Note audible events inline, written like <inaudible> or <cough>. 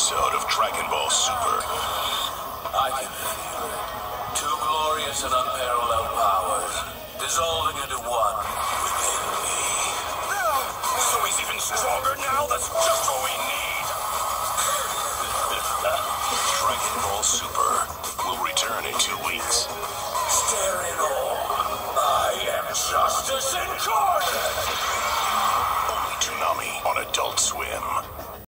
episode of Dragon Ball Super. I can feel it. Two glorious and unparalleled powers, dissolving into one within me. So he's even stronger now? That's just what we need! <laughs> Dragon Ball Super will return in two weeks. Stare in awe. I am justice incarnate! Only Toonami on Adult Swim.